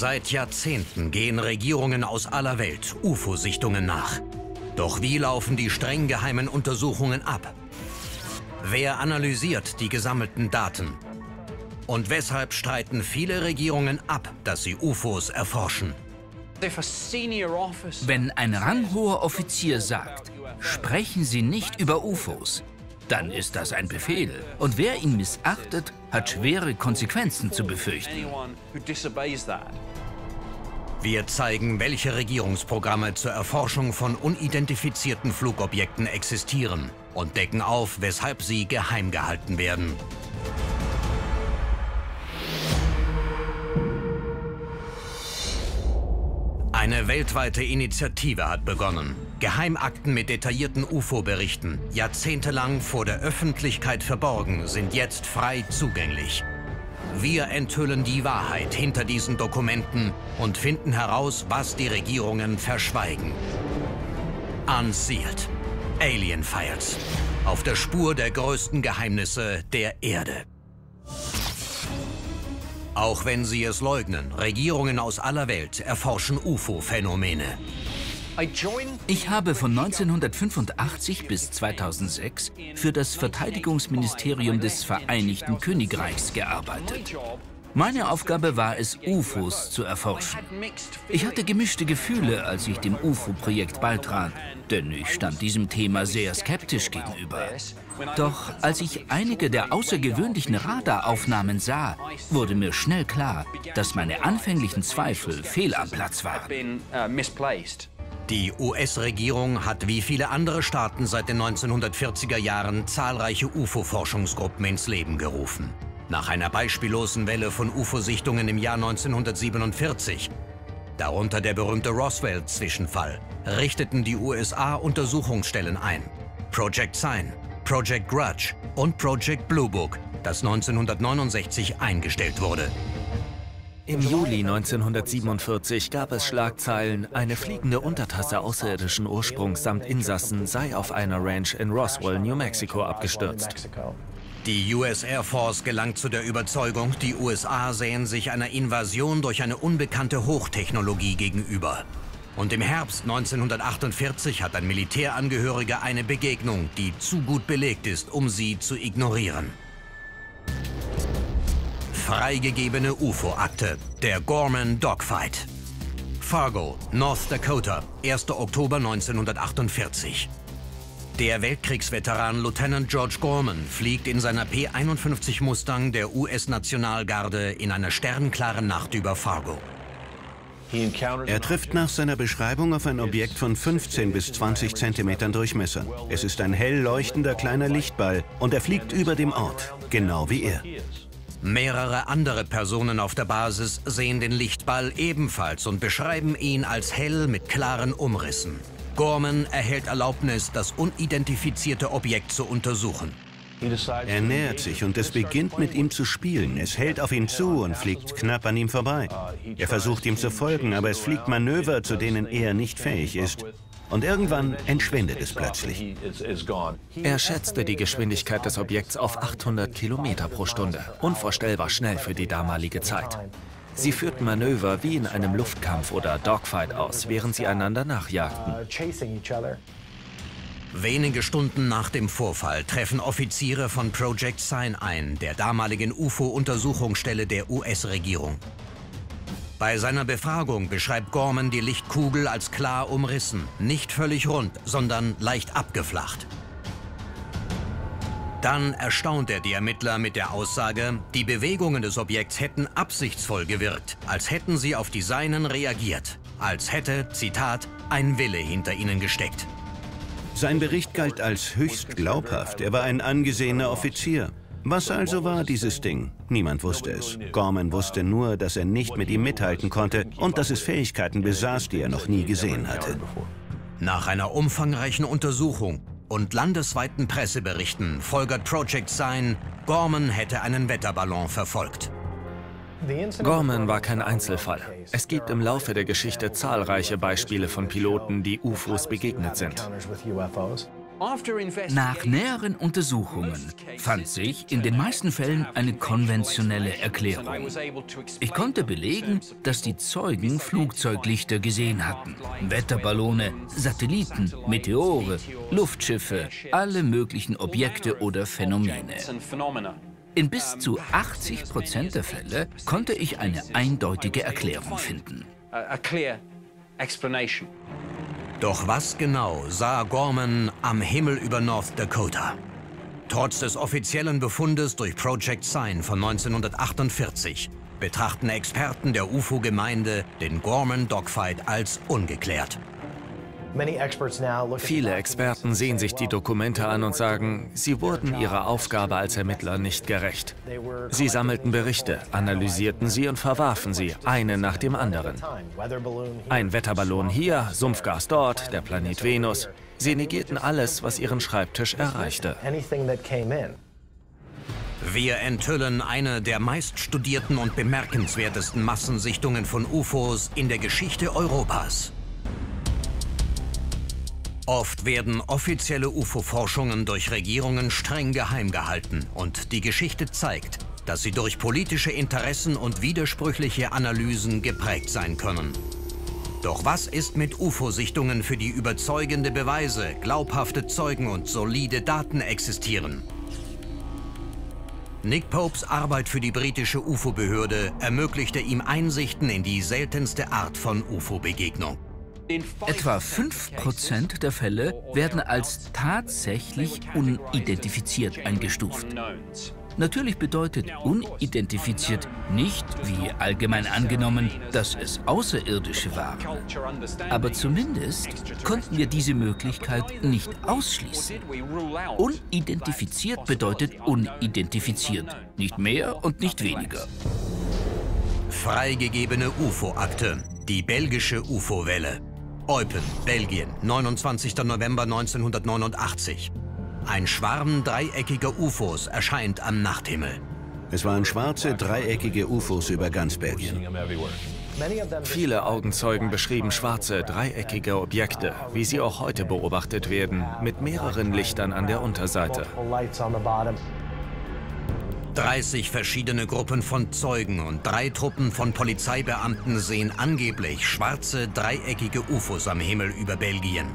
Seit Jahrzehnten gehen Regierungen aus aller Welt UFO-Sichtungen nach. Doch wie laufen die streng geheimen Untersuchungen ab? Wer analysiert die gesammelten Daten? Und weshalb streiten viele Regierungen ab, dass sie UFOs erforschen? Wenn ein ranghoher Offizier sagt, sprechen Sie nicht über UFOs, dann ist das ein Befehl. Und wer ihn missachtet, hat schwere Konsequenzen zu befürchten. Wir zeigen, welche Regierungsprogramme zur Erforschung von unidentifizierten Flugobjekten existieren und decken auf, weshalb sie geheim gehalten werden. Eine weltweite Initiative hat begonnen. Geheimakten mit detaillierten UFO-Berichten, jahrzehntelang vor der Öffentlichkeit verborgen, sind jetzt frei zugänglich. Wir enthüllen die Wahrheit hinter diesen Dokumenten und finden heraus, was die Regierungen verschweigen. Unsealed. Alien Files. Auf der Spur der größten Geheimnisse der Erde. Auch wenn sie es leugnen, Regierungen aus aller Welt erforschen UFO-Phänomene. Ich habe von 1985 bis 2006 für das Verteidigungsministerium des Vereinigten Königreichs gearbeitet. Meine Aufgabe war es, UFOs zu erforschen. Ich hatte gemischte Gefühle, als ich dem UFO-Projekt beitrat, denn ich stand diesem Thema sehr skeptisch gegenüber. Doch als ich einige der außergewöhnlichen Radaraufnahmen sah, wurde mir schnell klar, dass meine anfänglichen Zweifel fehl am Platz waren. Die US-Regierung hat wie viele andere Staaten seit den 1940er Jahren zahlreiche UFO-Forschungsgruppen ins Leben gerufen. Nach einer beispiellosen Welle von UFO-Sichtungen im Jahr 1947, darunter der berühmte Roswell-Zwischenfall, richteten die USA Untersuchungsstellen ein. Project Sign, Project Grudge und Project Blue Book, das 1969 eingestellt wurde. Im Juli 1947 gab es Schlagzeilen, eine fliegende Untertasse außerirdischen Ursprungs samt Insassen sei auf einer Ranch in Roswell, New Mexico abgestürzt. Die US Air Force gelangt zu der Überzeugung, die USA sähen sich einer Invasion durch eine unbekannte Hochtechnologie gegenüber. Und im Herbst 1948 hat ein Militärangehöriger eine Begegnung, die zu gut belegt ist, um sie zu ignorieren. Freigegebene UFO-Akte. Der Gorman Dogfight. Fargo, North Dakota, 1. Oktober 1948. Der Weltkriegsveteran Lieutenant George Gorman fliegt in seiner P-51 Mustang der US-Nationalgarde in einer sternklaren Nacht über Fargo. Er trifft nach seiner Beschreibung auf ein Objekt von 15 bis 20 Zentimetern Durchmesser. Es ist ein hell leuchtender kleiner Lichtball und er fliegt über dem Ort, genau wie er. Mehrere andere Personen auf der Basis sehen den Lichtball ebenfalls und beschreiben ihn als hell mit klaren Umrissen. Gorman erhält Erlaubnis, das unidentifizierte Objekt zu untersuchen. Er nähert sich und es beginnt mit ihm zu spielen. Es hält auf ihn zu und fliegt knapp an ihm vorbei. Er versucht ihm zu folgen, aber es fliegt Manöver, zu denen er nicht fähig ist. Und irgendwann entschwindet es plötzlich. Er schätzte die Geschwindigkeit des Objekts auf 800 Kilometer pro Stunde. Unvorstellbar schnell für die damalige Zeit. Sie führten Manöver wie in einem Luftkampf oder Dogfight aus, während sie einander nachjagten. Wenige Stunden nach dem Vorfall treffen Offiziere von Project Sign ein, der damaligen UFO-Untersuchungsstelle der US-Regierung. Bei seiner Befragung beschreibt Gorman die Lichtkugel als klar umrissen, nicht völlig rund, sondern leicht abgeflacht. Dann erstaunt er die Ermittler mit der Aussage, die Bewegungen des Objekts hätten absichtsvoll gewirkt, als hätten sie auf die Seinen reagiert, als hätte, Zitat, ein Wille hinter ihnen gesteckt. Sein Bericht galt als höchst glaubhaft. Er war ein angesehener Offizier. Was also war dieses Ding? Niemand wusste es. Gorman wusste nur, dass er nicht mit ihm mithalten konnte und dass es Fähigkeiten besaß, die er noch nie gesehen hatte. Nach einer umfangreichen Untersuchung und landesweiten Presseberichten folgert Project Sign, Gorman hätte einen Wetterballon verfolgt. Gorman war kein Einzelfall. Es gibt im Laufe der Geschichte zahlreiche Beispiele von Piloten, die UFOs begegnet sind. Nach näheren Untersuchungen fand sich in den meisten Fällen eine konventionelle Erklärung. Ich konnte belegen, dass die Zeugen Flugzeuglichter gesehen hatten, Wetterballone, Satelliten, Meteore, Luftschiffe, alle möglichen Objekte oder Phänomene. In bis zu 80 Prozent der Fälle konnte ich eine eindeutige Erklärung finden. Doch was genau sah Gorman am Himmel über North Dakota? Trotz des offiziellen Befundes durch Project Sign von 1948 betrachten Experten der UFO-Gemeinde den Gorman Dogfight als ungeklärt. Viele Experten sehen sich die Dokumente an und sagen, sie wurden ihrer Aufgabe als Ermittler nicht gerecht. Sie sammelten Berichte, analysierten sie und verwarfen sie, einen nach dem anderen. Ein Wetterballon hier, Sumpfgas dort, der Planet Venus. Sie negierten alles, was ihren Schreibtisch erreichte. Wir enthüllen eine der meiststudierten und bemerkenswertesten Massensichtungen von UFOs in der Geschichte Europas. Oft werden offizielle UFO-Forschungen durch Regierungen streng geheim gehalten und die Geschichte zeigt, dass sie durch politische Interessen und widersprüchliche Analysen geprägt sein können. Doch was ist mit UFO-Sichtungen, für die überzeugende Beweise, glaubhafte Zeugen und solide Daten existieren? Nick Popes Arbeit für die britische UFO-Behörde ermöglichte ihm Einsichten in die seltenste Art von UFO-Begegnung. Etwa 5% der Fälle werden als tatsächlich unidentifiziert eingestuft. Natürlich bedeutet unidentifiziert nicht, wie allgemein angenommen, dass es Außerirdische waren. Aber zumindest konnten wir diese Möglichkeit nicht ausschließen. Unidentifiziert bedeutet unidentifiziert, nicht mehr und nicht weniger. Freigegebene UFO-Akte, die belgische UFO-Welle. Eupen, Belgien, 29. November 1989. Ein Schwarm dreieckiger UFOs erscheint am Nachthimmel. Es waren schwarze, dreieckige UFOs über ganz Belgien. Viele Augenzeugen beschrieben schwarze, dreieckige Objekte, wie sie auch heute beobachtet werden, mit mehreren Lichtern an der Unterseite. 30 verschiedene Gruppen von Zeugen und drei Truppen von Polizeibeamten sehen angeblich schwarze, dreieckige UFOs am Himmel über Belgien.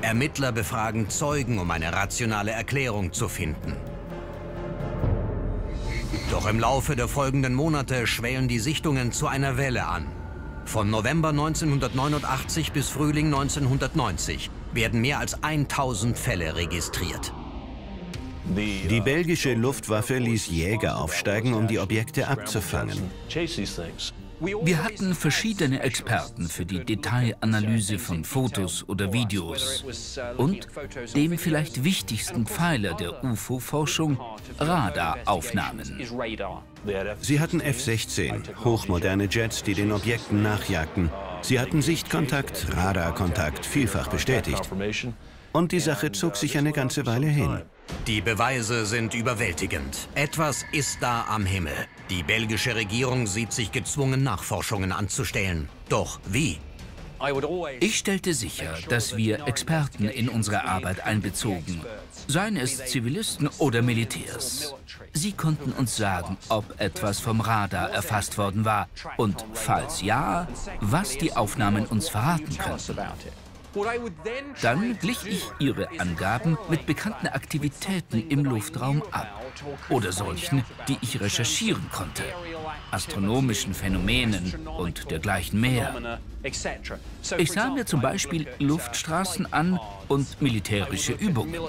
Ermittler befragen Zeugen, um eine rationale Erklärung zu finden. Doch im Laufe der folgenden Monate schwellen die Sichtungen zu einer Welle an. Von November 1989 bis Frühling 1990 werden mehr als 1000 Fälle registriert. Die belgische Luftwaffe ließ Jäger aufsteigen, um die Objekte abzufangen. Wir hatten verschiedene Experten für die Detailanalyse von Fotos oder Videos und dem vielleicht wichtigsten Pfeiler der UFO-Forschung, Radaraufnahmen. Sie hatten F-16, hochmoderne Jets, die den Objekten nachjagten. Sie hatten Sichtkontakt, Radarkontakt, vielfach bestätigt. Und die Sache zog sich eine ganze Weile hin. Die Beweise sind überwältigend. Etwas ist da am Himmel. Die belgische Regierung sieht sich gezwungen, Nachforschungen anzustellen. Doch wie? Ich stellte sicher, dass wir Experten in unsere Arbeit einbezogen, seien es Zivilisten oder Militärs. Sie konnten uns sagen, ob etwas vom Radar erfasst worden war und, falls ja, was die Aufnahmen uns verraten könnten. Dann glich ich ihre Angaben mit bekannten Aktivitäten im Luftraum ab oder solchen, die ich recherchieren konnte, astronomischen Phänomenen und dergleichen mehr. Ich sah mir zum Beispiel Luftstraßen an und militärische Übungen.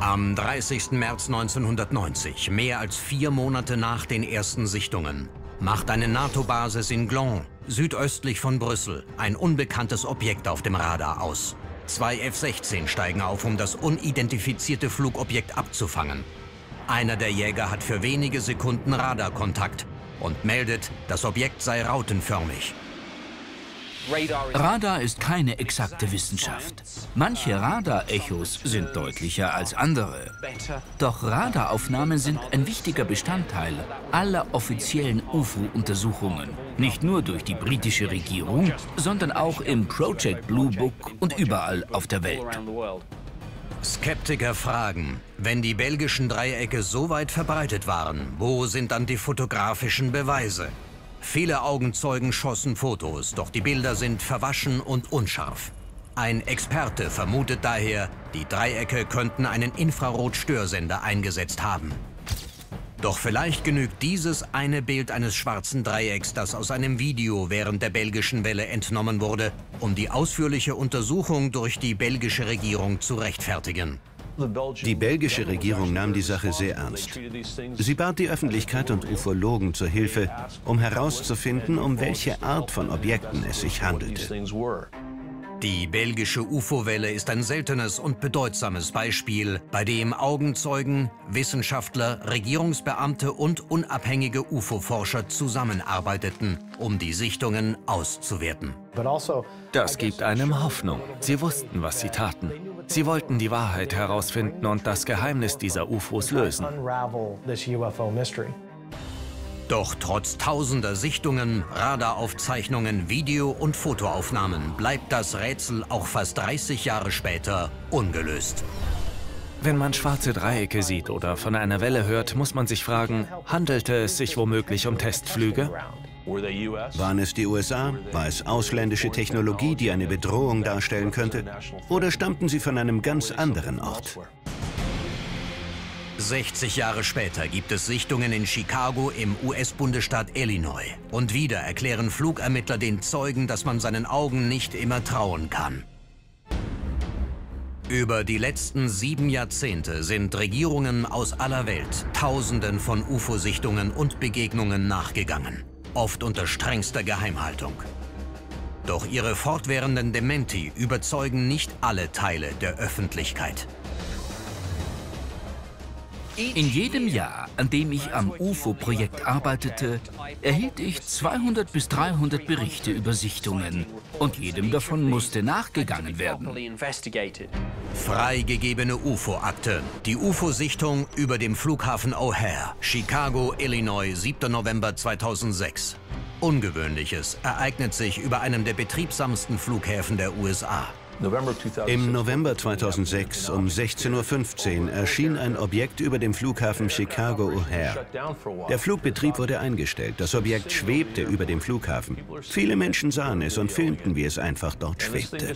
Am 30. März 1990, mehr als vier Monate nach den ersten Sichtungen, macht eine NATO-Basis in Gland, südöstlich von Brüssel, ein unbekanntes Objekt auf dem Radar aus. Zwei F-16 steigen auf, um das unidentifizierte Flugobjekt abzufangen. Einer der Jäger hat für wenige Sekunden Radarkontakt und meldet, das Objekt sei rautenförmig. Radar ist keine exakte Wissenschaft. Manche Radarechos sind deutlicher als andere. Doch Radaraufnahmen sind ein wichtiger Bestandteil aller offiziellen UFO-Untersuchungen. Nicht nur durch die britische Regierung, sondern auch im Project Blue Book und überall auf der Welt. Skeptiker fragen, wenn die belgischen Dreiecke so weit verbreitet waren, wo sind dann die fotografischen Beweise? Viele Augenzeugen schossen Fotos, doch die Bilder sind verwaschen und unscharf. Ein Experte vermutet daher, die Dreiecke könnten einen Infrarotstörsender eingesetzt haben. Doch vielleicht genügt dieses eine Bild eines schwarzen Dreiecks, das aus einem Video während der belgischen Welle entnommen wurde, um die ausführliche Untersuchung durch die belgische Regierung zu rechtfertigen. Die belgische Regierung nahm die Sache sehr ernst. Sie bat die Öffentlichkeit und Ufologen zur Hilfe, um herauszufinden, um welche Art von Objekten es sich handelte. Die belgische UFO-Welle ist ein seltenes und bedeutsames Beispiel, bei dem Augenzeugen, Wissenschaftler, Regierungsbeamte und unabhängige UFO-Forscher zusammenarbeiteten, um die Sichtungen auszuwerten. Das gibt einem Hoffnung. Sie wussten, was sie taten. Sie wollten die Wahrheit herausfinden und das Geheimnis dieser UFOs lösen. Doch trotz tausender Sichtungen, Radaraufzeichnungen, Video- und Fotoaufnahmen bleibt das Rätsel auch fast 30 Jahre später ungelöst. Wenn man schwarze Dreiecke sieht oder von einer Welle hört, muss man sich fragen, handelte es sich womöglich um Testflüge? Waren es die USA? War es ausländische Technologie, die eine Bedrohung darstellen könnte? Oder stammten sie von einem ganz anderen Ort? 60 Jahre später gibt es Sichtungen in Chicago im US-Bundesstaat Illinois. Und wieder erklären Flugermittler den Zeugen, dass man seinen Augen nicht immer trauen kann. Über die letzten sieben Jahrzehnte sind Regierungen aus aller Welt Tausenden von UFO-Sichtungen und Begegnungen nachgegangen, oft unter strengster Geheimhaltung. Doch ihre fortwährenden Dementi überzeugen nicht alle Teile der Öffentlichkeit. In jedem Jahr, an dem ich am UFO-Projekt arbeitete, erhielt ich 200 bis 300 Berichte über Sichtungen. Und jedem davon musste nachgegangen werden. Freigegebene UFO-Akte. Die UFO-Sichtung über dem Flughafen O'Hare, Chicago, Illinois, 7. November 2006. Ungewöhnliches ereignet sich über einem der betriebsamsten Flughäfen der USA. Im November 2006 um 16.15 Uhr erschien ein Objekt über dem Flughafen Chicago O'Hare. Der Flugbetrieb wurde eingestellt. Das Objekt schwebte über dem Flughafen. Viele Menschen sahen es und filmten, wie es einfach dort schwebte.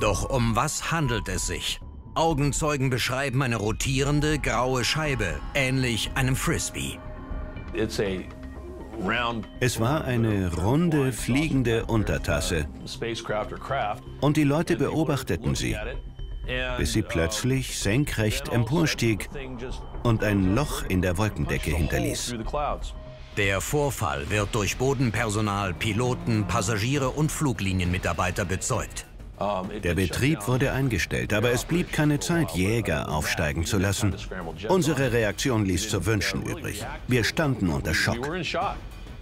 Doch um was handelt es sich? Augenzeugen beschreiben eine rotierende graue Scheibe, ähnlich einem Frisbee. Es war eine runde, fliegende Untertasse. Und die Leute beobachteten sie, bis sie plötzlich senkrecht emporstieg und ein Loch in der Wolkendecke hinterließ. Der Vorfall wird durch Bodenpersonal, Piloten, Passagiere und Fluglinienmitarbeiter bezeugt. Der Betrieb wurde eingestellt, aber es blieb keine Zeit, Jäger aufsteigen zu lassen. Unsere Reaktion ließ zu wünschen übrig. Wir standen unter Schock.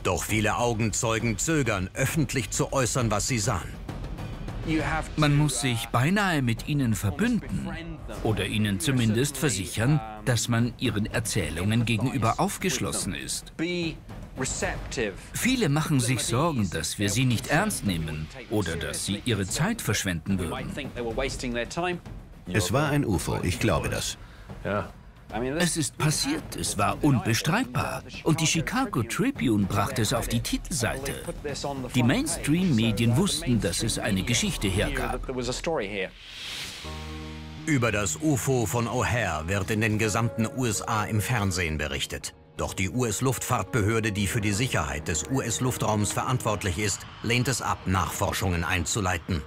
Doch viele Augenzeugen zögern, öffentlich zu äußern, was sie sahen. Man muss sich beinahe mit ihnen verbünden oder ihnen zumindest versichern, dass man ihren Erzählungen gegenüber aufgeschlossen ist. Viele machen sich Sorgen, dass wir sie nicht ernst nehmen oder dass sie ihre Zeit verschwenden würden. Es war ein UFO, ich glaube das. Es ist passiert, es war unbestreitbar. Und die Chicago Tribune brachte es auf die Titelseite. Die Mainstream-Medien wussten, dass es eine Geschichte hergab. Über das UFO von O'Hare wird in den gesamten USA im Fernsehen berichtet. Doch die US-Luftfahrtbehörde, die für die Sicherheit des US-Luftraums verantwortlich ist, lehnt es ab, Nachforschungen einzuleiten.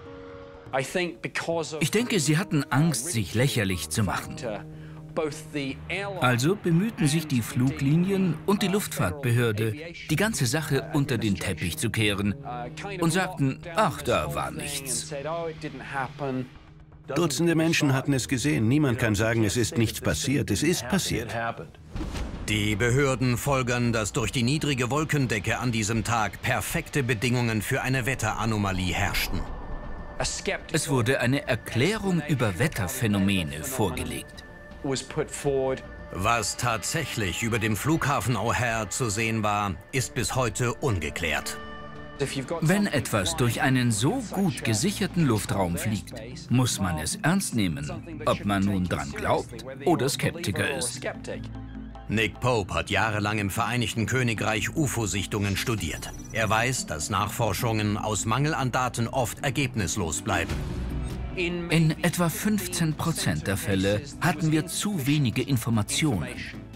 Ich denke, sie hatten Angst, sich lächerlich zu machen. Also bemühten sich die Fluglinien und die Luftfahrtbehörde, die ganze Sache unter den Teppich zu kehren und sagten, ach, da war nichts. Dutzende Menschen hatten es gesehen. Niemand kann sagen, es ist nichts passiert. Es ist passiert. Die Behörden folgern, dass durch die niedrige Wolkendecke an diesem Tag perfekte Bedingungen für eine Wetteranomalie herrschten. Es wurde eine Erklärung über Wetterphänomene vorgelegt. Was tatsächlich über dem Flughafen O'Hare zu sehen war, ist bis heute ungeklärt. Wenn etwas durch einen so gut gesicherten Luftraum fliegt, muss man es ernst nehmen, ob man nun dran glaubt oder Skeptiker ist. Nick Pope hat jahrelang im Vereinigten Königreich UFO-Sichtungen studiert. Er weiß, dass Nachforschungen aus Mangel an Daten oft ergebnislos bleiben. In etwa 15 Prozent der Fälle hatten wir zu wenige Informationen,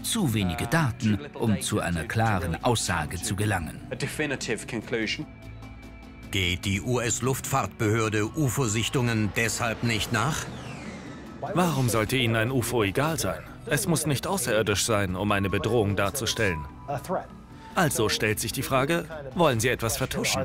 zu wenige Daten, um zu einer klaren Aussage zu gelangen. Geht die US-Luftfahrtbehörde UFO-Sichtungen deshalb nicht nach? Warum sollte Ihnen ein UFO egal sein? Es muss nicht außerirdisch sein, um eine Bedrohung darzustellen. Also stellt sich die Frage, wollen Sie etwas vertuschen?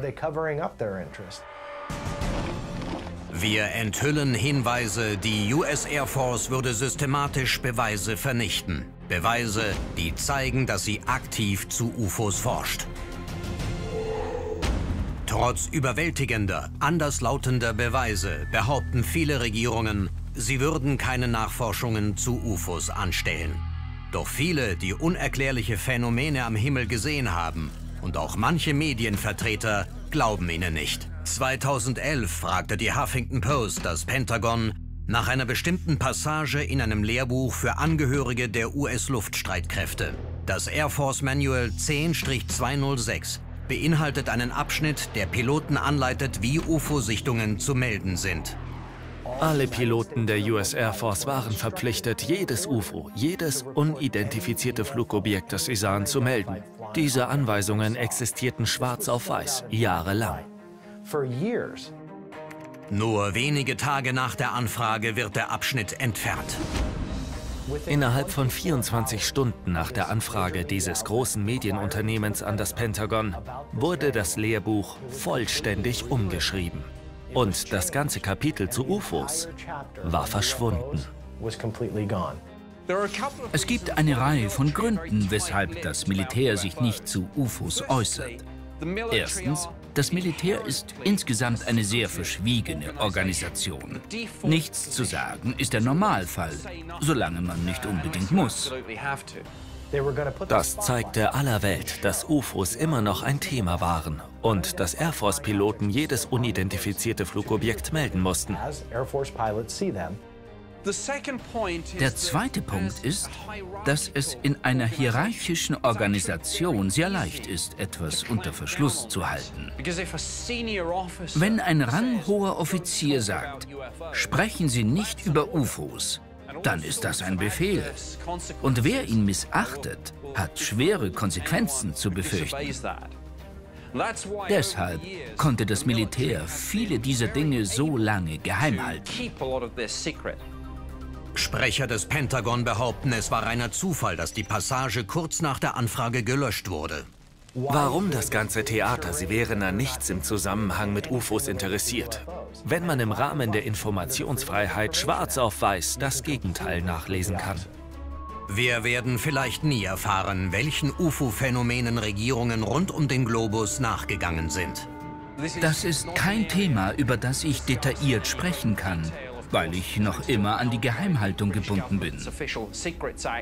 Wir enthüllen Hinweise, die US Air Force würde systematisch Beweise vernichten. Beweise, die zeigen, dass sie aktiv zu UFOs forscht. Trotz überwältigender, anderslautender Beweise behaupten viele Regierungen, Sie würden keine Nachforschungen zu UFOs anstellen. Doch viele, die unerklärliche Phänomene am Himmel gesehen haben, und auch manche Medienvertreter glauben ihnen nicht. 2011 fragte die Huffington Post das Pentagon nach einer bestimmten Passage in einem Lehrbuch für Angehörige der US-Luftstreitkräfte. Das Air Force Manual 10-206 beinhaltet einen Abschnitt, der Piloten anleitet, wie UFO-Sichtungen zu melden sind. Alle Piloten der US Air Force waren verpflichtet, jedes UFO, jedes unidentifizierte Flugobjekt, das sie sahen, zu melden. Diese Anweisungen existierten schwarz auf weiß, jahrelang. Nur wenige Tage nach der Anfrage wird der Abschnitt entfernt. Innerhalb von 24 Stunden nach der Anfrage dieses großen Medienunternehmens an das Pentagon wurde das Lehrbuch vollständig umgeschrieben. Und das ganze Kapitel zu UFOs war verschwunden. Es gibt eine Reihe von Gründen, weshalb das Militär sich nicht zu UFOs äußert. Erstens, das Militär ist insgesamt eine sehr verschwiegene Organisation. Nichts zu sagen ist der Normalfall, solange man nicht unbedingt muss. Das zeigte aller Welt, dass UFOs immer noch ein Thema waren und dass Air Force-Piloten jedes unidentifizierte Flugobjekt melden mussten. Der zweite Punkt ist, dass es in einer hierarchischen Organisation sehr leicht ist, etwas unter Verschluss zu halten. Wenn ein ranghoher Offizier sagt, sprechen Sie nicht über UFOs, dann ist das ein Befehl. Und wer ihn missachtet, hat schwere Konsequenzen zu befürchten. Deshalb konnte das Militär viele dieser Dinge so lange geheim halten. Sprecher des Pentagon behaupten, es war reiner Zufall, dass die Passage kurz nach der Anfrage gelöscht wurde. Warum das ganze Theater? Sie wären an nichts im Zusammenhang mit UFOs interessiert. Wenn man im Rahmen der Informationsfreiheit schwarz auf weiß das Gegenteil nachlesen kann. Wir werden vielleicht nie erfahren, welchen UFO-Phänomenen Regierungen rund um den Globus nachgegangen sind. Das ist kein Thema, über das ich detailliert sprechen kann weil ich noch immer an die Geheimhaltung gebunden bin.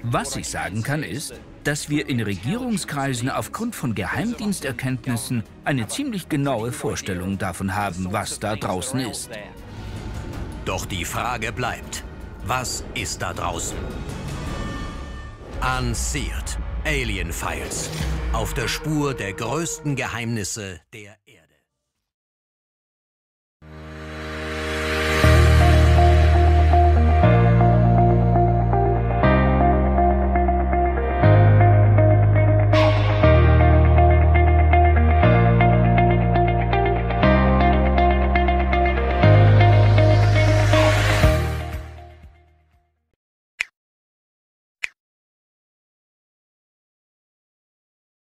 Was ich sagen kann ist, dass wir in Regierungskreisen aufgrund von Geheimdiensterkenntnissen eine ziemlich genaue Vorstellung davon haben, was da draußen ist. Doch die Frage bleibt, was ist da draußen? Unseared. Alien Files. Auf der Spur der größten Geheimnisse der